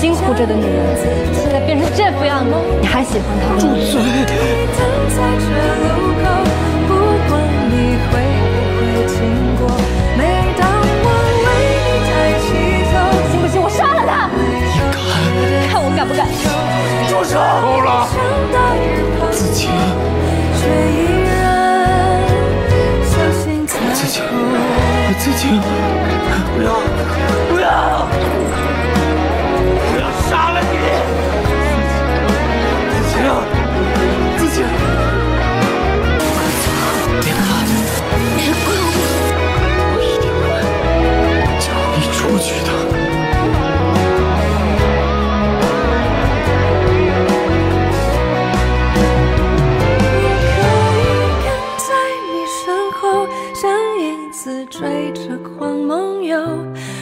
辛苦着的女人，现在变成这副样子，你还喜欢她吗？敢不敢？住手！够了！子晴，却依然相信彩子晴虹。，子晴，不要，不要，影子追着光梦游。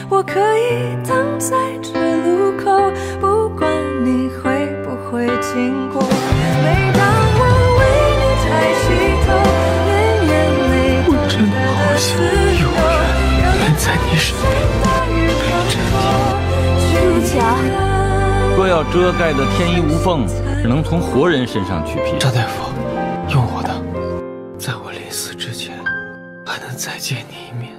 我可以等在这路口，不管你会不会经过。每当我为你抬起头，连眼泪都真的好想永远陪在你身边，陪着你。对不起啊。说要遮盖的天衣无缝，只能从活人身上取皮。赵大夫，用我的，在我临死之前还能再见你一面，